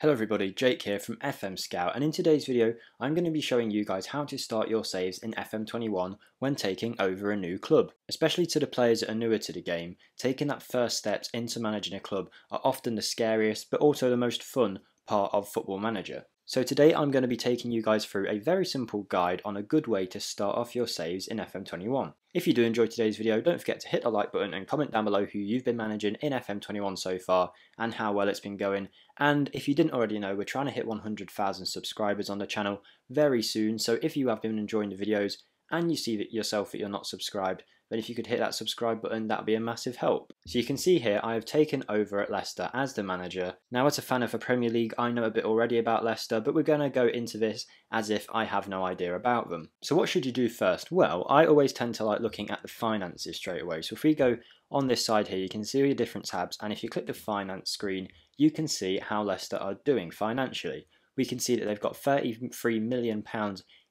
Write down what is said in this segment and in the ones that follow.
Hello everybody, Jake here from FM Scout and in today's video I'm going to be showing you guys how to start your saves in FM21 when taking over a new club. Especially to the players that are newer to the game, taking that first steps into managing a club are often the scariest but also the most fun part of Football Manager. So today I'm going to be taking you guys through a very simple guide on a good way to start off your saves in FM21. If you do enjoy today's video, don't forget to hit the like button and comment down below who you've been managing in FM21 so far and how well it's been going. And if you didn't already know, we're trying to hit 100,000 subscribers on the channel very soon. So if you have been enjoying the videos and you see that yourself that you're not subscribed, then if you could hit that subscribe button, that would be a massive help. So you can see here, I have taken over at Leicester as the manager. Now as a fan of the Premier League, I know a bit already about Leicester, but we're going to go into this as if I have no idea about them. So what should you do first? Well, I always tend to like looking at the finances straight away. So if we go on this side here, you can see all your different tabs, and if you click the finance screen, you can see how Leicester are doing financially. We can see that they've got £33 million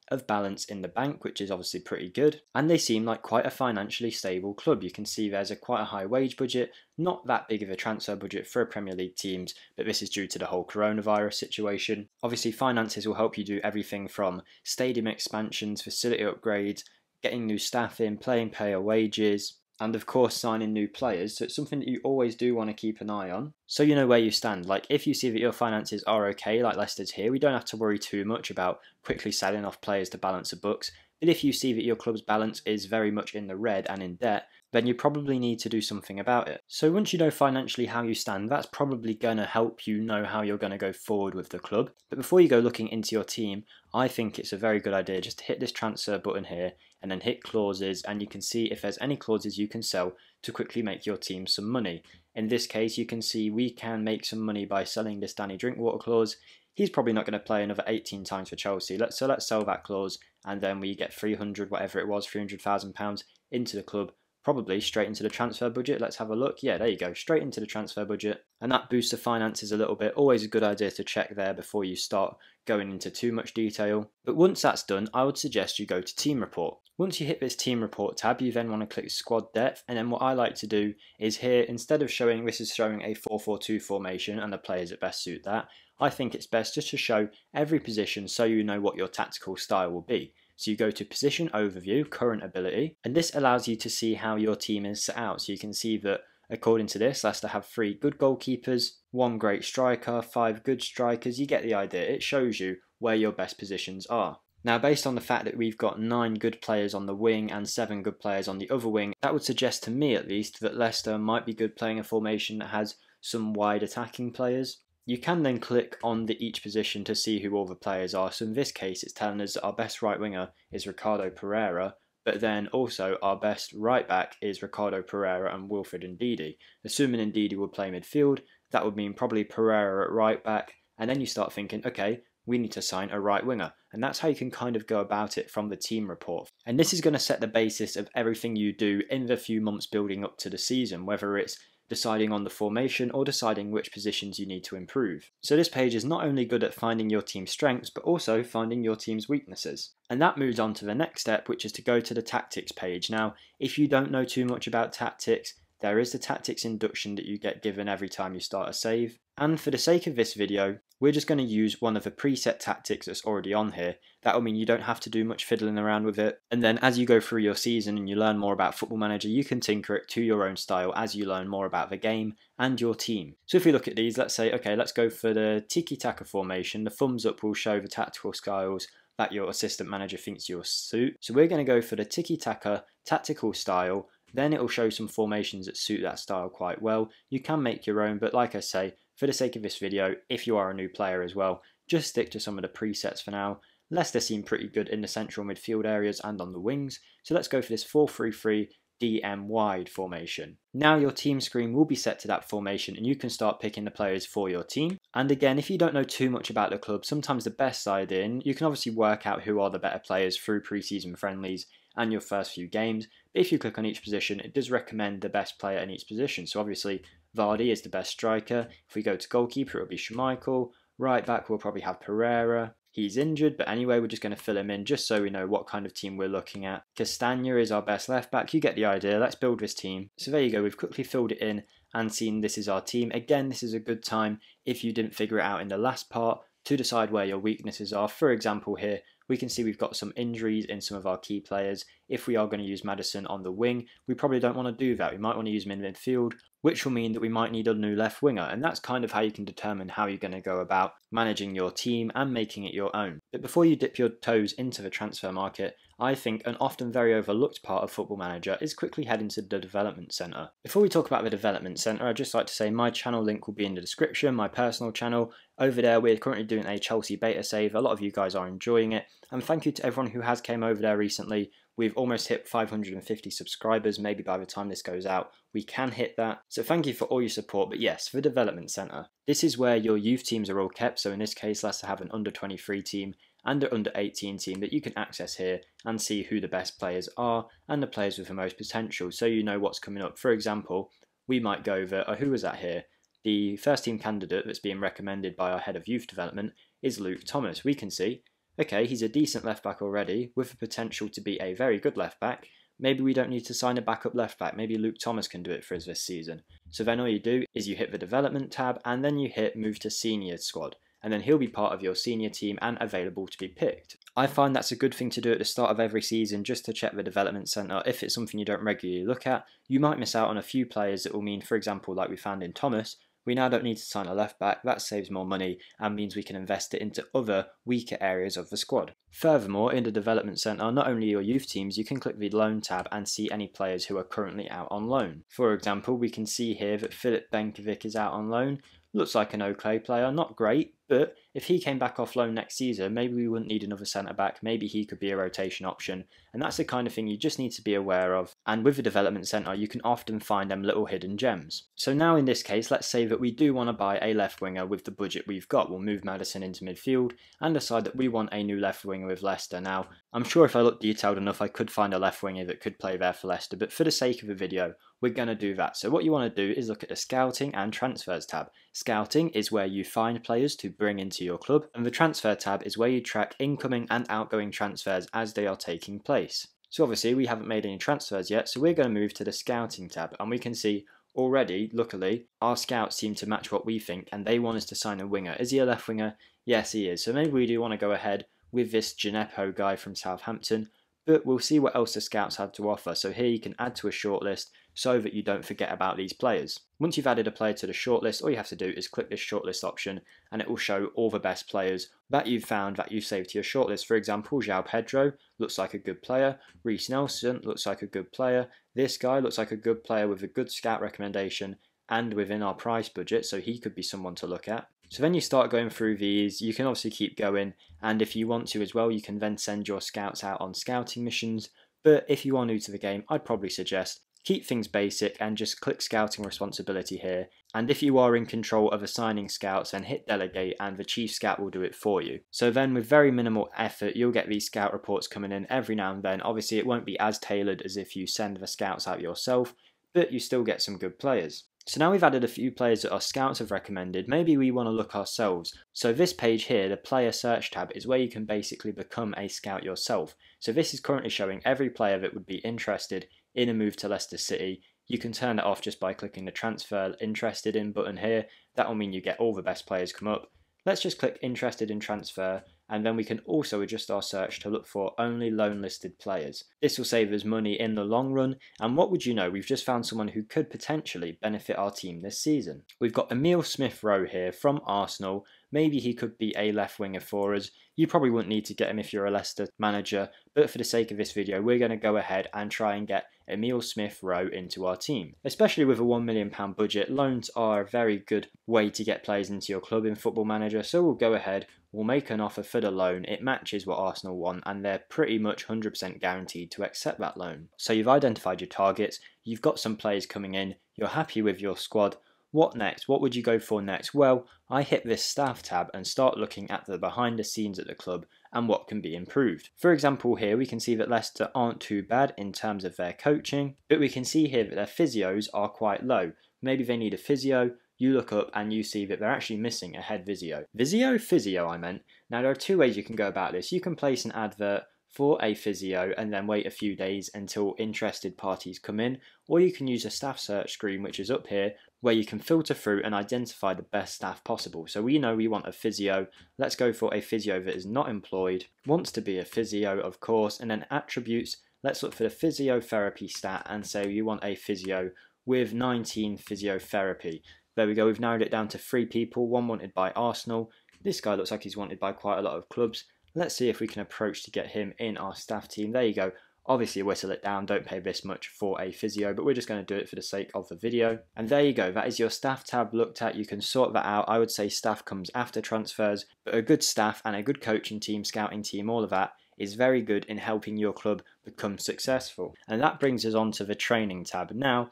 of balance in the bank, which is obviously pretty good. And they seem like quite a financially stable club. You can see there's a quite a high wage budget, not that big of a transfer budget for Premier League teams, but this is due to the whole coronavirus situation. Obviously, finances will help you do everything from stadium expansions, facility upgrades, getting new staff in, playing payer wages, and of course signing new players. So it's something that you always do want to keep an eye on. So you know where you stand. Like if you see that your finances are okay, like Leicester's here, we don't have to worry too much about quickly selling off players to balance the books. But if you see that your club's balance is very much in the red and in debt, then you probably need to do something about it. So once you know financially how you stand, that's probably going to help you know how you're going to go forward with the club. But before you go looking into your team, I think it's a very good idea just to hit this transfer button here and then hit clauses and you can see if there's any clauses you can sell to quickly make your team some money. In this case, you can see we can make some money by selling this Danny Drinkwater clause. He's probably not going to play another 18 times for Chelsea. Let's, so let's sell that clause and then we get 300, whatever it was, £300,000 into the club probably straight into the transfer budget. Let's have a look. Yeah, there you go, straight into the transfer budget. And that boosts the finances a little bit. Always a good idea to check there before you start going into too much detail. But once that's done, I would suggest you go to Team Report. Once you hit this Team Report tab, you then want to click Squad Depth. And then what I like to do is here, instead of showing, this is showing a 4-4-2 formation and the players that best suit that, I think it's best just to show every position so you know what your tactical style will be. So you go to position overview, current ability, and this allows you to see how your team is set out. So you can see that according to this, Leicester have three good goalkeepers, one great striker, five good strikers. You get the idea. It shows you where your best positions are. Now, based on the fact that we've got nine good players on the wing and seven good players on the other wing, that would suggest to me at least that Leicester might be good playing a formation that has some wide attacking players. You can then click on the each position to see who all the players are. So in this case, it's telling us our best right winger is Ricardo Pereira, but then also our best right back is Ricardo Pereira and Wilfred Ndidi. Assuming Ndidi would play midfield, that would mean probably Pereira at right back, and then you start thinking, okay, we need to sign a right winger. And that's how you can kind of go about it from the team report. And this is going to set the basis of everything you do in the few months building up to the season, whether it's deciding on the formation, or deciding which positions you need to improve. So this page is not only good at finding your team's strengths, but also finding your team's weaknesses. And that moves on to the next step, which is to go to the tactics page. Now, if you don't know too much about tactics, there is the tactics induction that you get given every time you start a save. And for the sake of this video, we're just going to use one of the preset tactics that's already on here. That'll mean you don't have to do much fiddling around with it. And then as you go through your season and you learn more about Football Manager, you can tinker it to your own style as you learn more about the game and your team. So if we look at these, let's say, okay, let's go for the tiki-taka formation. The thumbs up will show the tactical styles that your assistant manager thinks you'll suit. So we're going to go for the tiki-taka tactical style then it will show some formations that suit that style quite well. You can make your own, but like I say, for the sake of this video, if you are a new player as well, just stick to some of the presets for now. Leicester seem pretty good in the central midfield areas and on the wings, so let's go for this 4-3-3 DM wide formation. Now your team screen will be set to that formation and you can start picking the players for your team. And again, if you don't know too much about the club, sometimes the best side in, you can obviously work out who are the better players through preseason friendlies and your first few games. But if you click on each position, it does recommend the best player in each position. So obviously, Vardy is the best striker. If we go to goalkeeper, it'll be Schmeichel. Right back, we'll probably have Pereira. He's injured, but anyway, we're just going to fill him in just so we know what kind of team we're looking at. Castagna is our best left back. You get the idea. Let's build this team. So there you go. We've quickly filled it in and seen this is our team. Again, this is a good time if you didn't figure it out in the last part to decide where your weaknesses are. For example here, we can see we've got some injuries in some of our key players. If we are going to use Maddison on the wing, we probably don't want to do that. We might want to use him in midfield, which will mean that we might need a new left winger. And that's kind of how you can determine how you're going to go about managing your team and making it your own. But before you dip your toes into the transfer market, I think an often very overlooked part of Football Manager is quickly heading to the Development Centre. Before we talk about the Development Centre, I'd just like to say my channel link will be in the description, my personal channel. Over there, we're currently doing a Chelsea beta save. A lot of you guys are enjoying it. And thank you to everyone who has came over there recently. We've almost hit 550 subscribers. Maybe by the time this goes out, we can hit that. So thank you for all your support. But yes, for Development Centre, this is where your youth teams are all kept. So in this case, Leicester have an under 23 team and the under 18 team that you can access here and see who the best players are and the players with the most potential so you know what's coming up. For example, we might go over, oh, who was that here? The first team candidate that's being recommended by our head of youth development is Luke Thomas. We can see, okay, he's a decent left back already with the potential to be a very good left back. Maybe we don't need to sign a backup left back. Maybe Luke Thomas can do it for us this season. So then all you do is you hit the development tab and then you hit move to senior squad and then he'll be part of your senior team and available to be picked. I find that's a good thing to do at the start of every season just to check the development centre. If it's something you don't regularly look at, you might miss out on a few players that will mean, for example, like we found in Thomas, we now don't need to sign a left back, that saves more money and means we can invest it into other weaker areas of the squad. Furthermore, in the development centre, not only your youth teams, you can click the loan tab and see any players who are currently out on loan. For example, we can see here that Filip Benkovic is out on loan, looks like an okay player, not great, but if he came back off loan next season, maybe we wouldn't need another centre back. Maybe he could be a rotation option. And that's the kind of thing you just need to be aware of. And with the development centre, you can often find them little hidden gems. So now in this case, let's say that we do want to buy a left winger with the budget we've got. We'll move Maddison into midfield and decide that we want a new left winger with Leicester. Now, I'm sure if I look detailed enough, I could find a left winger that could play there for Leicester. But for the sake of the video, we're going to do that. So what you want to do is look at the Scouting and Transfers tab. Scouting is where you find players to bring into your club, and the transfer tab is where you track incoming and outgoing transfers as they are taking place. So obviously we haven't made any transfers yet, so we're going to move to the scouting tab and we can see already, luckily, our scouts seem to match what we think and they want us to sign a winger. Is he a left winger? Yes, he is. So maybe we do want to go ahead with this Djenepo guy from Southampton, but we'll see what else the scouts have to offer. So here you can add to a shortlist so that you don't forget about these players. Once you've added a player to the shortlist, all you have to do is click this shortlist option and it will show all the best players that you've found that you've saved to your shortlist. For example, João Pedro looks like a good player, Reiss Nelson looks like a good player, this guy looks like a good player with a good scout recommendation and within our price budget, so he could be someone to look at. So then you start going through these, you can obviously keep going, and if you want to as well, you can then send your scouts out on scouting missions. But if you are new to the game, I'd probably suggest keep things basic and just click scouting responsibility here. And if you are in control of assigning scouts, then hit delegate and the chief scout will do it for you. So then with very minimal effort, you'll get these scout reports coming in every now and then. Obviously it won't be as tailored as if you send the scouts out yourself, but you still get some good players. So now we've added a few players that our scouts have recommended, maybe we want to look ourselves. So this page here, the player search tab, is where you can basically become a scout yourself. So this is currently showing every player that would be interested in a move to Leicester City. You can turn it off just by clicking the transfer interested in button here. That will mean you get all the best players come up. Let's just click interested in transfer and then we can also adjust our search to look for only loan listed players. This will save us money in the long run and what would you know, we've just found someone who could potentially benefit our team this season. We've got Emil Smith Rowe here from Arsenal Maybe he could be a left winger for us. You probably wouldn't need to get him if you're a Leicester manager, but for the sake of this video, we're going to go ahead and try and get Emil Smith Rowe into our team. Especially with a £1 million budget, loans are a very good way to get players into your club in Football Manager, so we'll go ahead, we'll make an offer for the loan. It matches what Arsenal want, and they're pretty much 100% guaranteed to accept that loan. So you've identified your targets, you've got some players coming in, you're happy with your squad, what next? What would you go for next? Well, I hit this staff tab and start looking at the behind the scenes at the club and what can be improved. For example here we can see that Leicester aren't too bad in terms of their coaching, but we can see here that their physios are quite low. Maybe they need a physio, you look up and you see that they're actually missing a head physio. Visio? Physio I meant. Now there are two ways you can go about this. You can place an advert for a physio and then wait a few days until interested parties come in, or you can use a staff search screen which is up here where you can filter through and identify the best staff possible. So we know we want a physio. Let's go for a physio that is not employed, wants to be a physio, of course, and then attributes. Let's look for the physiotherapy stat and say you want a physio with 19 physiotherapy. There we go, we've narrowed it down to three people, one wanted by Arsenal. This guy looks like he's wanted by quite a lot of clubs. Let's see if we can approach to get him in our staff team. There you go. Obviously whistle it down, don't pay this much for a physio, but we're just going to do it for the sake of the video. And there you go, that is your staff tab looked at. You can sort that out. I would say staff comes after transfers, but a good staff and a good coaching team, scouting team, all of that is very good in helping your club become successful. And that brings us on to the training tab. Now,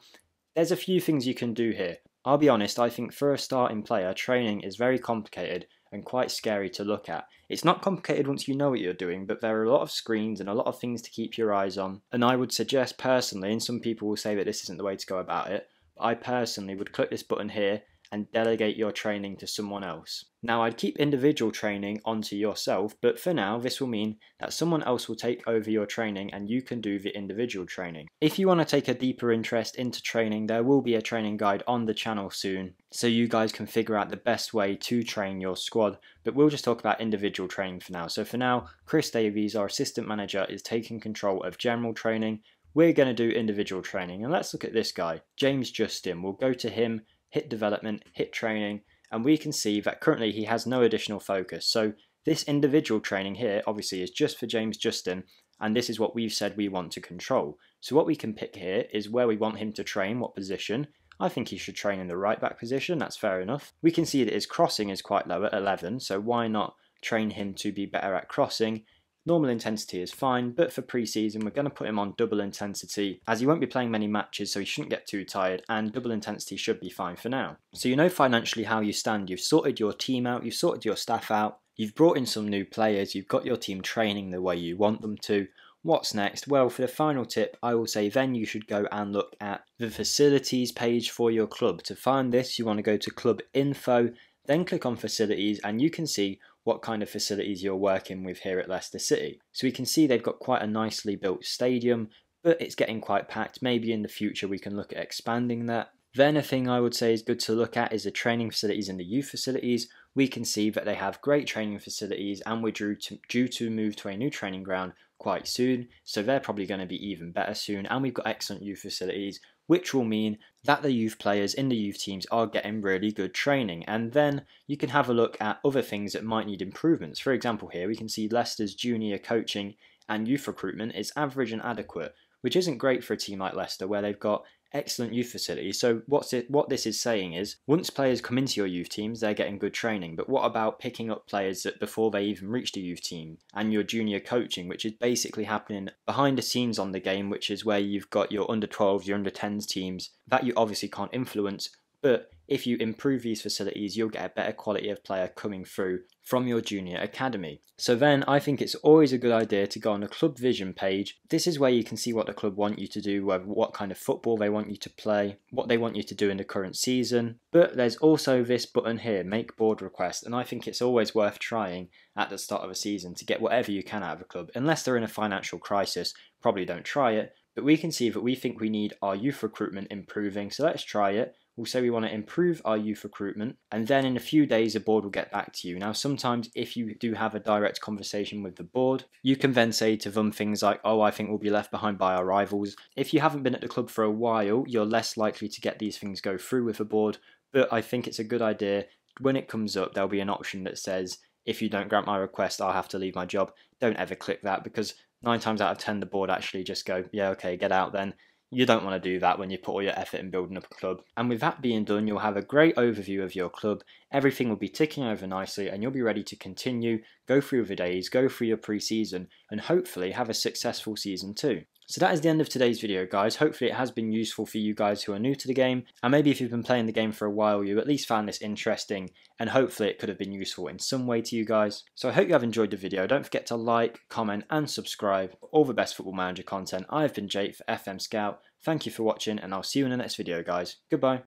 there's a few things you can do here. I'll be honest, I think for a starting player, training is very complicated and quite scary to look at. It's not complicated once you know what you're doing, but there are a lot of screens and a lot of things to keep your eyes on. And I would suggest personally, and some people will say that this isn't the way to go about it, but I personally would click this button here and delegate your training to someone else. Now, I'd keep individual training onto yourself, but for now, this will mean that someone else will take over your training and you can do the individual training. If you want to take a deeper interest into training, there will be a training guide on the channel soon, so you guys can figure out the best way to train your squad. But we'll just talk about individual training for now. So for now, Chris Davies, our assistant manager, is taking control of general training. We're going to do individual training, and let's look at this guy, James Justin. We'll go to him hit development, hit training, and we can see that currently he has no additional focus. So this individual training here obviously is just for James Justin, and this is what we've said we want to control. So what we can pick here is where we want him to train, what position. I think he should train in the right back position, that's fair enough. We can see that his crossing is quite low at 11, so why not train him to be better at crossing Normal intensity is fine, but for pre-season we're going to put him on double intensity as he won't be playing many matches so he shouldn't get too tired and double intensity should be fine for now. So you know financially how you stand, you've sorted your team out, you've sorted your staff out, you've brought in some new players, you've got your team training the way you want them to. What's next? Well, for the final tip, I will say then you should go and look at the facilities page for your club. To find this, you want to go to club info, then click on facilities and you can see what kind of facilities you're working with here at Leicester City. So we can see they've got quite a nicely built stadium, but it's getting quite packed. Maybe in the future we can look at expanding that. Then a thing I would say is good to look at is the training facilities and the youth facilities. We can see that they have great training facilities and we're due to, due to move to a new training ground quite soon, so they're probably going to be even better soon. And we've got excellent youth facilities which will mean that the youth players in the youth teams are getting really good training. And then you can have a look at other things that might need improvements. For example, here we can see Leicester's junior coaching and youth recruitment is average and adequate, which isn't great for a team like Leicester where they've got excellent youth facility. So what's it, what this is saying is once players come into your youth teams, they're getting good training. But what about picking up players that before they even reach the youth team and your junior coaching, which is basically happening behind the scenes on the game, which is where you've got your under 12s, your under 10s teams that you obviously can't influence, but if you improve these facilities, you'll get a better quality of player coming through from your junior academy. So then I think it's always a good idea to go on the club vision page. This is where you can see what the club want you to do, what kind of football they want you to play, what they want you to do in the current season. But there's also this button here, make board request, and I think it's always worth trying at the start of a season to get whatever you can out of a club. Unless they're in a financial crisis, probably don't try it. But we can see that we think we need our youth recruitment improving, so let's try it. We'll say we want to improve our youth recruitment, and then in a few days, the board will get back to you. Now, sometimes if you do have a direct conversation with the board, you can then say to them things like, Oh, I think we'll be left behind by our rivals. If you haven't been at the club for a while, you're less likely to get these things go through with the board, but I think it's a good idea. When it comes up, there'll be an option that says, If you don't grant my request, I'll have to leave my job. Don't ever click that because nine times out of ten, the board actually just go, Yeah, okay, get out then you don't want to do that when you put all your effort in building up a club. And with that being done, you'll have a great overview of your club. Everything will be ticking over nicely, and you'll be ready to continue, go through the days, go through your pre season, and hopefully have a successful season too. So that is the end of today's video guys, hopefully it has been useful for you guys who are new to the game, and maybe if you've been playing the game for a while you at least found this interesting, and hopefully it could have been useful in some way to you guys. So I hope you have enjoyed the video, don't forget to like, comment and subscribe all the best Football Manager content. I have been Jake for FM Scout, thank you for watching and I'll see you in the next video guys, goodbye.